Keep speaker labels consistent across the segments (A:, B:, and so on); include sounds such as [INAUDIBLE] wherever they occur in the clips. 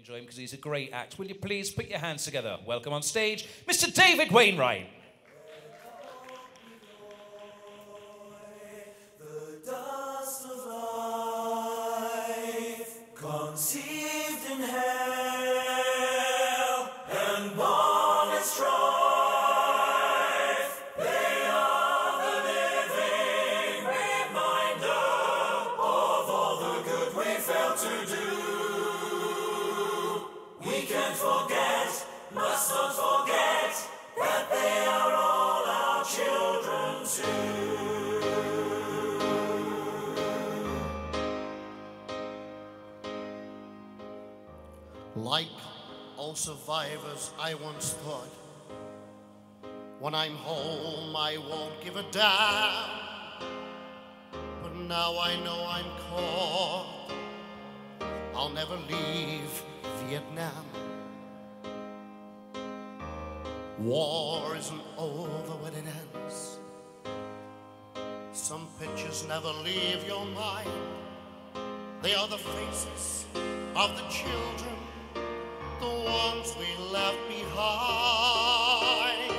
A: enjoy him because he's a great act. Will you please put your hands together? Welcome on stage, Mr. David Wainwright.
B: Like all survivors, I once thought, when I'm home, I won't give a damn. But now I know I'm caught. I'll never leave Vietnam. War isn't over when it ends. Some pictures never leave your mind. They are the faces of the children, the ones we left behind.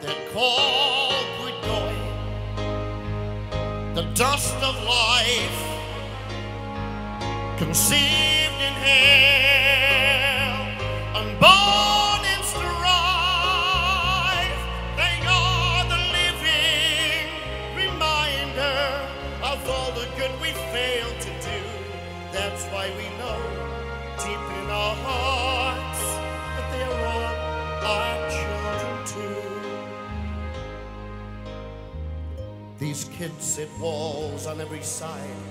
B: They're called Bui Doi, the dust of life, conceived in hell, unborn kids hit walls on every side.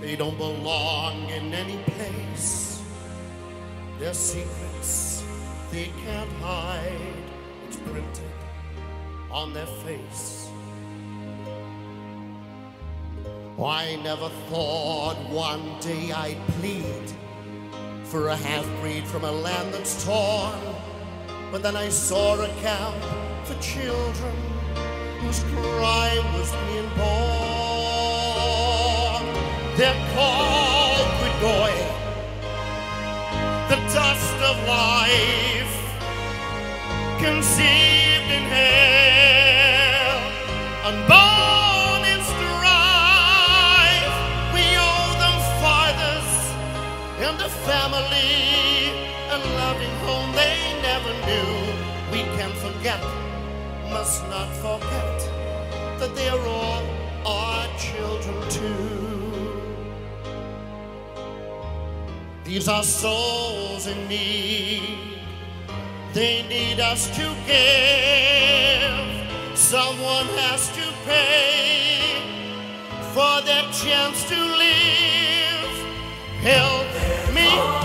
B: They don't belong in any place. Their secrets they can't hide. It's printed on their face. I never thought one day I'd plead for a half breed from a land that's torn. But then I saw a camp for children whose crime was being born. They're called Bui Doi, the dust of life, conceived in hell, unborn in strife. We owe them fathers and a family, a loving home they never knew. We can't forget, must not forget, that they are all our children too. These are souls in need. They need us to give. Someone has to pay for their chance to live. Help me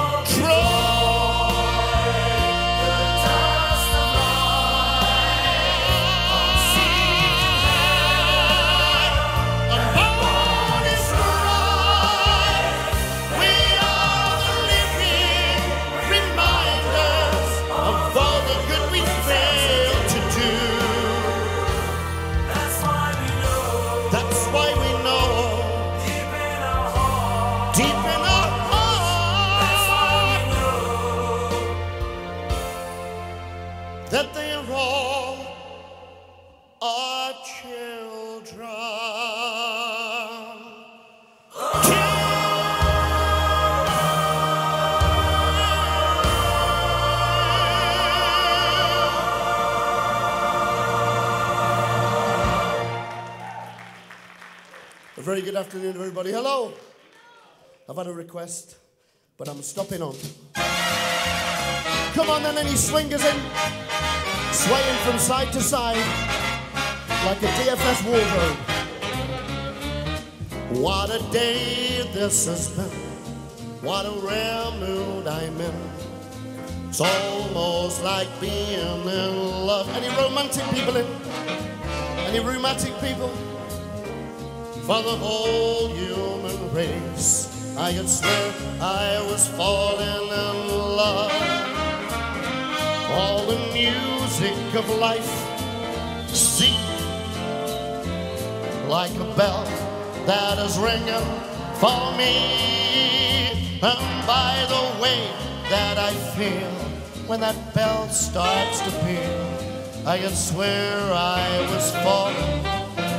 B: very good afternoon, everybody. Hello. I've had a request, but I'm stopping on. Come on, then, any swingers in, swaying from side to side like a DFS wardrobe. What a day this has been. What a rare mood I'm in. It's almost like being in love. Any romantic people in? Any rheumatic people? For the whole human race. I could swear I was falling in love. All the music of life seemed like a bell that is ringing for me. And by the way that I feel when that bell starts to peal, I can swear I was falling,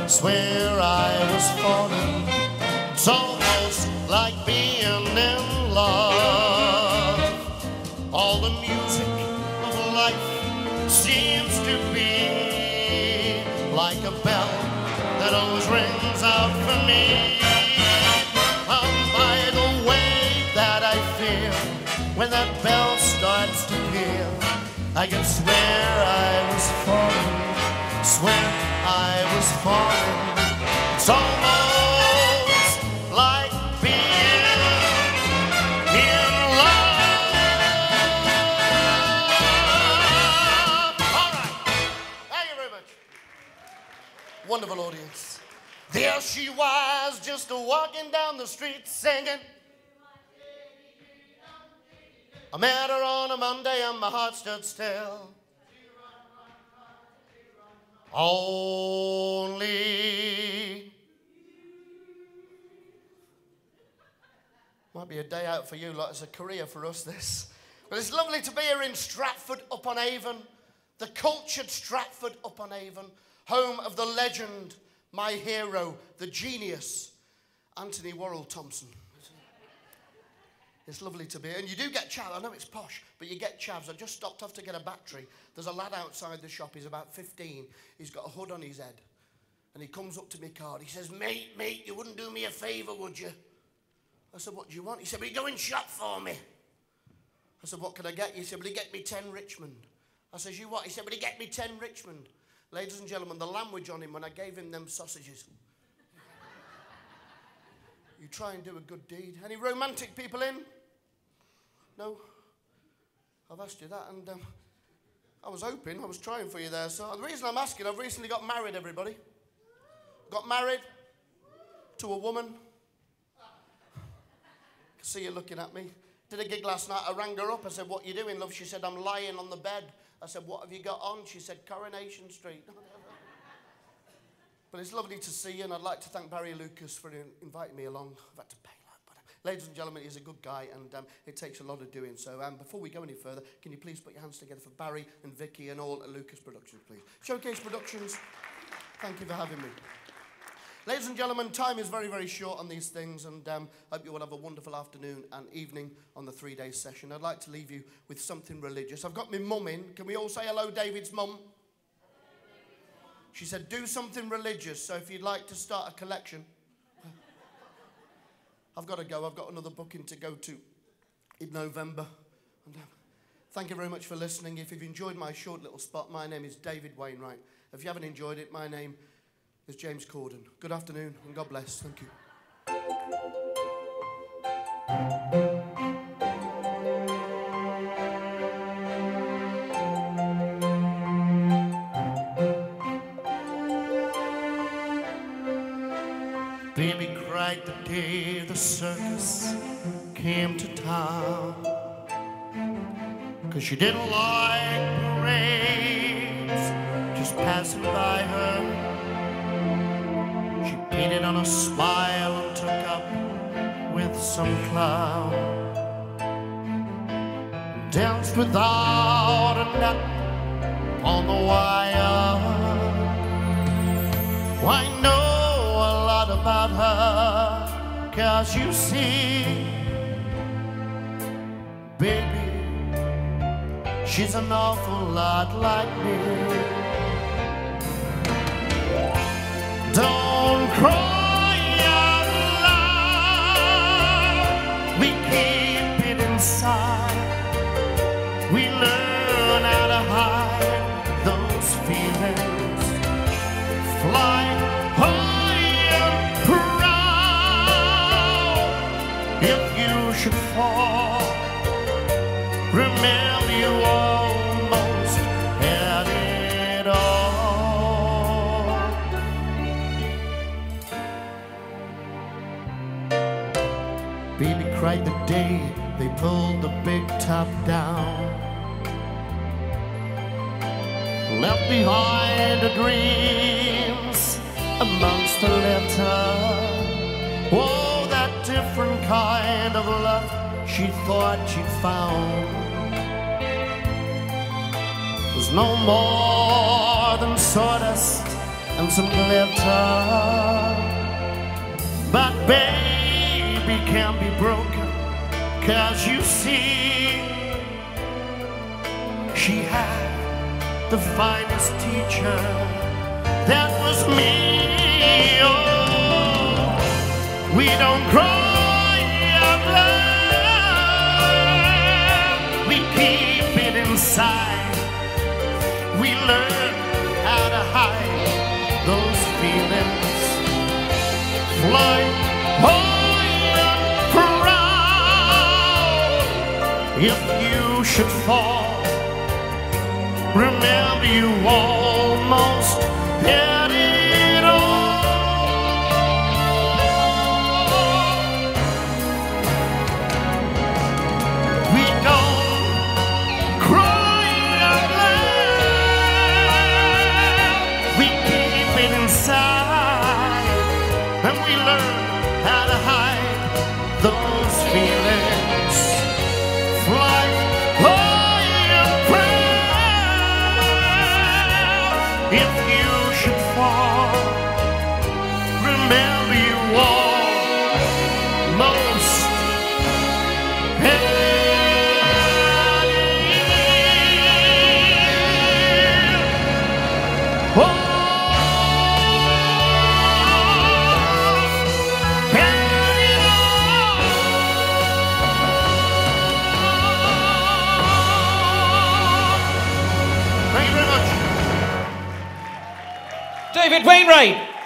B: swear I was falling. It's almost like being in love. All the music of life seems to be like a bell that always rings out for me. And by the way that I feel when that bell starts to peal, I can swear just walking down the street singing. I met her on a Monday and my heart stood still. Only. Might be a day out for you, lot. It's a career for us, this. But it's lovely to be here in Stratford upon Avon, the cultured Stratford upon Avon, home of the legend, my hero, the genius, Antony Worrall Thompson. It's lovely to be here. And you do get chavs. I know it's posh, but you get chavs. I just stopped off to get a battery. There's a lad outside the shop. He's about 15. He's got a hood on his head. And he comes up to me card. He says, Mate, mate, you wouldn't do me a favour, would you? I said, What do you want? He said, Will you go and shop for me? I said, What can I get you? He said, Will you get me 10 Richmond? I said, You what? He said, Will you get me 10 Richmond? Ladies and gentlemen, the language on him when I gave him them sausages. You try and do a good deed. Any romantic people in? No? I've asked you that, and um, I was hoping, I was trying for you there. So the reason I'm asking, I've recently got married, everybody. Got married to a woman. I see you looking at me. Did a gig last night. I rang her up. I said, What you doing, love? She said, I'm lying on the bed. I said, What have you got on? She said, Coronation Street. [LAUGHS] but it's lovely to see you, and I'd like to thank Barry Lucas for in- inviting me along. I've had to pay like butter. Ladies and gentlemen, he's a good guy, and um, it takes a lot of doing. So um, before we go any further, can you please put your hands together for Barry and Vicky and all at Lucas Productions, please? Showcase Productions, thank you for having me. Ladies and gentlemen, time is very, very short on these things, and um, I hope you all have a wonderful afternoon and evening on the three day session. I'd like to leave you with something religious. I've got my mum in. Can we all say hello, David's mum? She said, Do something religious. So if you'd like to start a collection, [LAUGHS] I've got to go. I've got another booking to go to in November. And, um, thank you very much for listening. If you've enjoyed my short little spot, my name is David Wainwright. If you haven't enjoyed it, my name is James Corden. Good afternoon and God bless. Thank you. Cried the day the circus came to town. Cause she didn't like parades just passing by her. She painted on a smile and took up with some clown. Danced without a net on the wire. I know a lot about her, cause you see, baby, she's an awful lot like me. Don't cry out loud, we keep it inside. We learn how to hide those feelings fly should fall, remember you almost had it all. Baby cried the day they pulled the big top down left behind the dreams amongst the litter. That different kind of love she thought she'd found was no more than sawdust and some glitter. But baby can't be broken, cause you see, she had the finest teacher. That was me. Oh, we don't cry out loud, we keep it inside. We learn how to hide those feelings. Fly high and proud. If you should fall, remember you almost those
A: David Wainwright.